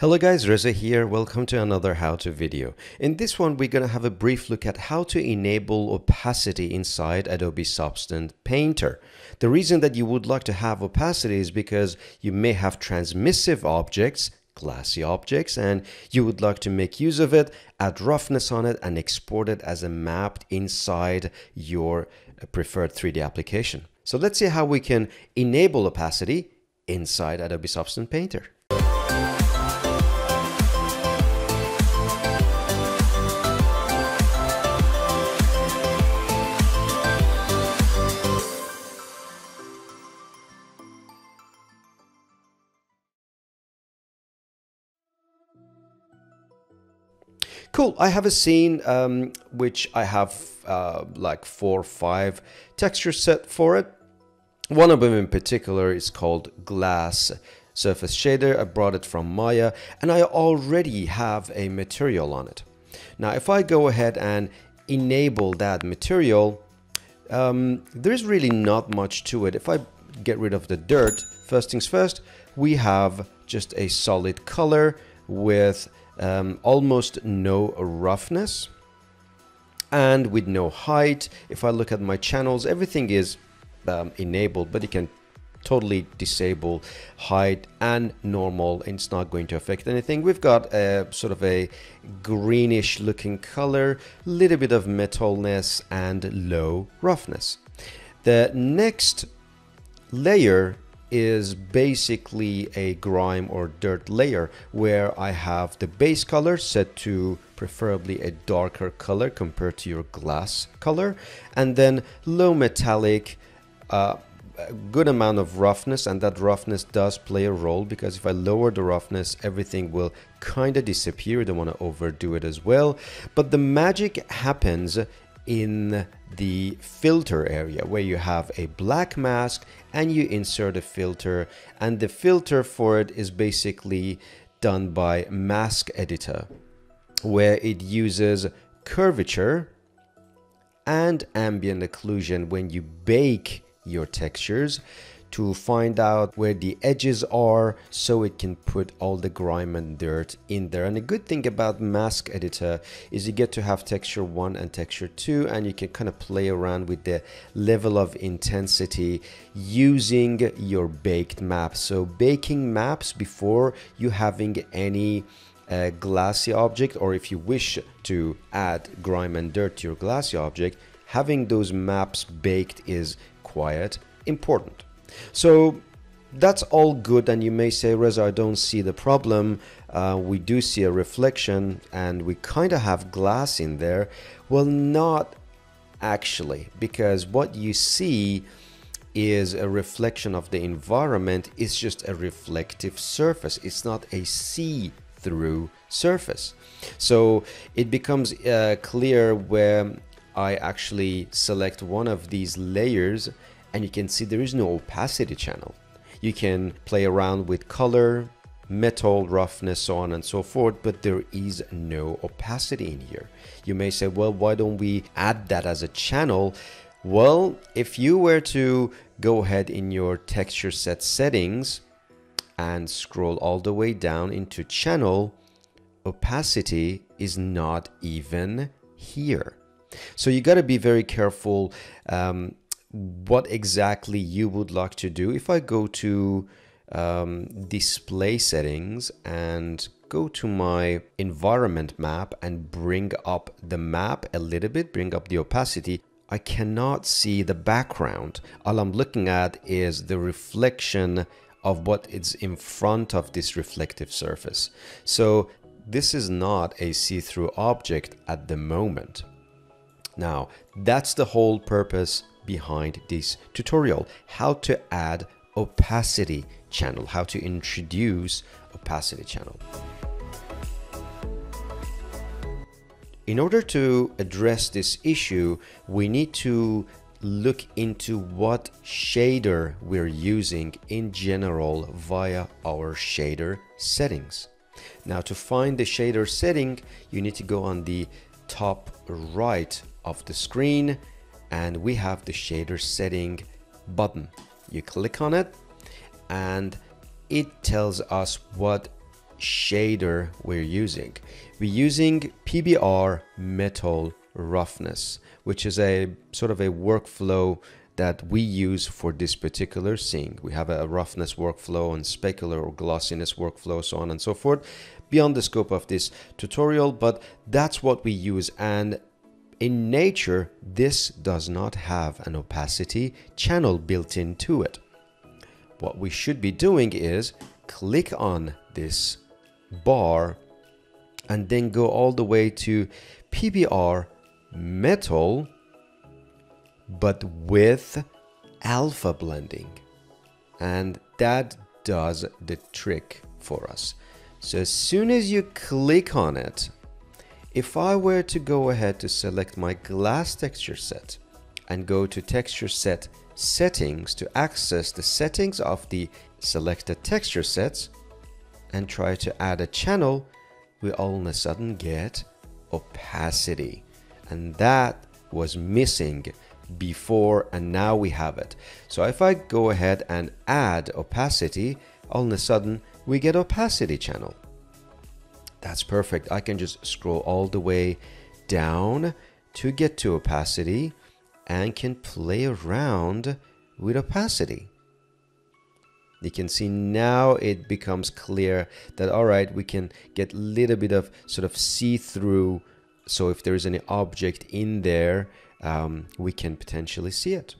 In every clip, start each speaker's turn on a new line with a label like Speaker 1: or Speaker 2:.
Speaker 1: Hello guys, Reza here. Welcome to another how-to video. In this one, we're going to have a brief look at how to enable opacity inside Adobe Substance Painter. The reason that you would like to have opacity is because you may have transmissive objects, glassy objects, and you would like to make use of it, add roughness on it, and export it as a map inside your preferred 3D application. So let's see how we can enable opacity inside Adobe Substance Painter. Cool. I have a scene um, which I have uh, like four or five textures set for it. One of them in particular is called Glass Surface Shader. I brought it from Maya and I already have a material on it. Now, if I go ahead and enable that material, um, there's really not much to it. If I get rid of the dirt, first things first, we have just a solid color with um, almost no roughness and with no height. If I look at my channels, everything is um, enabled, but you can totally disable height and normal. And it's not going to affect anything. We've got a sort of a greenish looking color little bit of metalness and low roughness. The next layer is basically a grime or dirt layer where I have the base color set to preferably a darker color compared to your glass color and then low metallic uh, a good amount of roughness and that roughness does play a role because if I lower the roughness everything will kind of disappear don't want to overdo it as well. But the magic happens in the filter area where you have a black mask and you insert a filter and the filter for it is basically done by mask editor where it uses curvature and ambient occlusion when you bake your textures to find out where the edges are so it can put all the grime and dirt in there. And the good thing about mask editor is you get to have texture 1 and texture 2 and you can kind of play around with the level of intensity using your baked maps so baking maps before you having any uh, glassy object or if you wish to add grime and dirt to your glassy object having those maps baked is quite important so that's all good and you may say Reza I don't see the problem. Uh, we do see a reflection and we kind of have glass in there. Well not actually because what you see is a reflection of the environment. It's just a reflective surface. It's not a see-through surface. So it becomes uh, clear where I actually select one of these layers and you can see there is no opacity channel. You can play around with color, metal, roughness, so on and so forth, but there is no opacity in here. You may say, well, why don't we add that as a channel? Well, if you were to go ahead in your texture set settings and scroll all the way down into channel, opacity is not even here. So you got to be very careful um, what exactly you would like to do. If I go to um, display settings and go to my environment map and bring up the map a little bit, bring up the opacity, I cannot see the background. All I'm looking at is the reflection of what is in front of this reflective surface. So this is not a see-through object at the moment. Now, that's the whole purpose behind this tutorial how to add opacity channel how to introduce opacity channel. In order to address this issue we need to look into what shader we're using in general via our shader settings. Now to find the shader setting you need to go on the top right of the screen and we have the shader setting button. You click on it and it tells us what shader we're using. We're using PBR metal roughness, which is a sort of a workflow that we use for this particular scene. We have a roughness workflow and specular or glossiness workflow, so on and so forth, beyond the scope of this tutorial, but that's what we use. And in nature, this does not have an opacity channel built into it. What we should be doing is click on this bar and then go all the way to PBR metal but with alpha blending. And that does the trick for us. So as soon as you click on it, if I were to go ahead to select my glass texture set and go to texture set settings to access the settings of the selected texture sets and try to add a channel, we all of a sudden get opacity. And that was missing before and now we have it. So if I go ahead and add opacity, all of a sudden we get opacity channel. That's perfect. I can just scroll all the way down to get to opacity and can play around with opacity. You can see now it becomes clear that all right, we can get a little bit of sort of see-through. So if there is any object in there, um, we can potentially see it.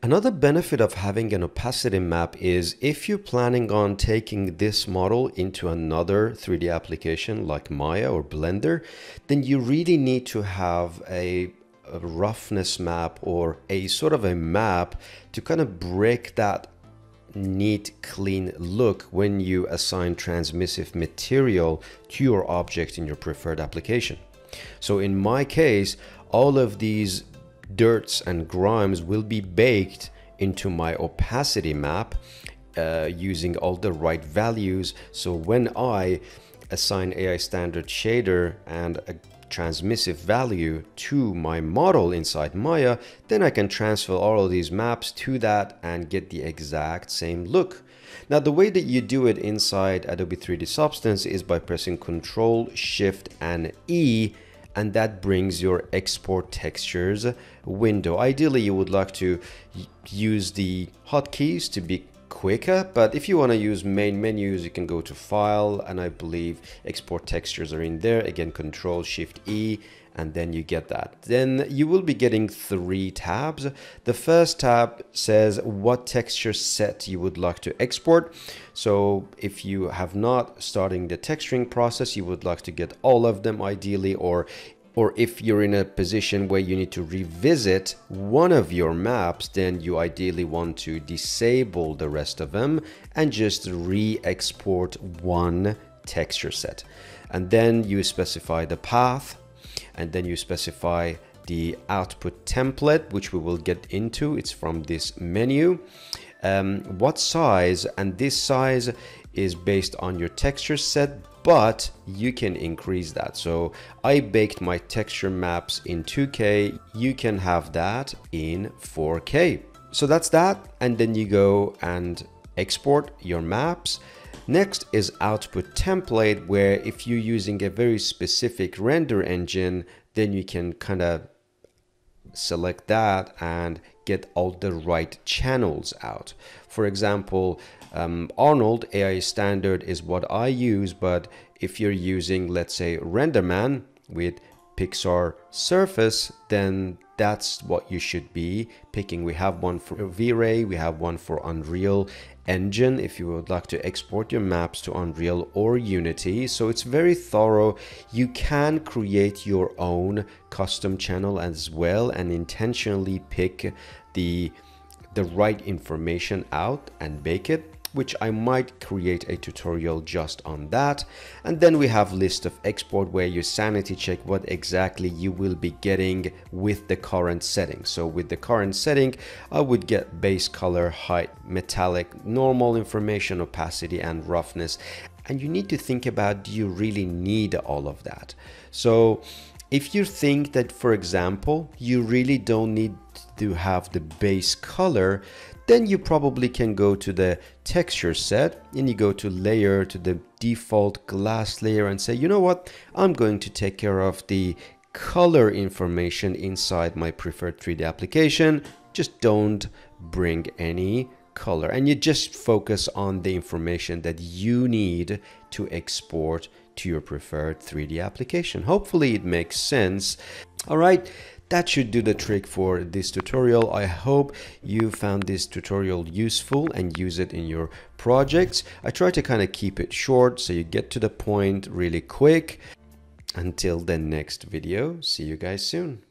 Speaker 1: Another benefit of having an opacity map is if you're planning on taking this model into another 3D application like Maya or Blender, then you really need to have a, a roughness map or a sort of a map to kind of break that neat, clean look when you assign transmissive material to your object in your preferred application. So in my case, all of these dirts and grimes will be baked into my opacity map uh, using all the right values. So when I assign AI standard shader and a transmissive value to my model inside Maya, then I can transfer all of these maps to that and get the exact same look. Now the way that you do it inside Adobe 3D Substance is by pressing Ctrl, Shift and E and that brings your export textures window. Ideally, you would like to use the hotkeys to be quicker, but if you want to use main menus, you can go to file and I believe export textures are in there. Again, control shift E and then you get that. Then you will be getting three tabs. The first tab says what texture set you would like to export. So if you have not starting the texturing process, you would like to get all of them ideally, or or if you're in a position where you need to revisit one of your maps, then you ideally want to disable the rest of them and just re-export one texture set. And then you specify the path and then you specify the output template, which we will get into. It's from this menu. Um, what size, and this size is based on your texture set, but you can increase that. So I baked my texture maps in 2K. You can have that in 4K. So that's that. And then you go and export your maps. Next is output template, where if you're using a very specific render engine, then you can kind of select that and get all the right channels out. For example, um, Arnold AI standard is what I use, but if you're using, let's say, RenderMan with Pixar Surface, then that's what you should be picking. We have one for V-Ray, we have one for Unreal Engine if you would like to export your maps to Unreal or Unity. So it's very thorough. You can create your own custom channel as well and intentionally pick the the right information out and bake it which I might create a tutorial just on that. And then we have list of export where you sanity check what exactly you will be getting with the current setting. So with the current setting, I would get base color, height, metallic, normal information, opacity and roughness. And you need to think about, do you really need all of that? So if you think that, for example, you really don't need to have the base color, then you probably can go to the texture set and you go to layer to the default glass layer and say, you know what, I'm going to take care of the color information inside my preferred 3D application. Just don't bring any color and you just focus on the information that you need to export to your preferred 3D application. Hopefully it makes sense. All right, that should do the trick for this tutorial. I hope you found this tutorial useful and use it in your projects. I try to kind of keep it short so you get to the point really quick. Until the next video, see you guys soon.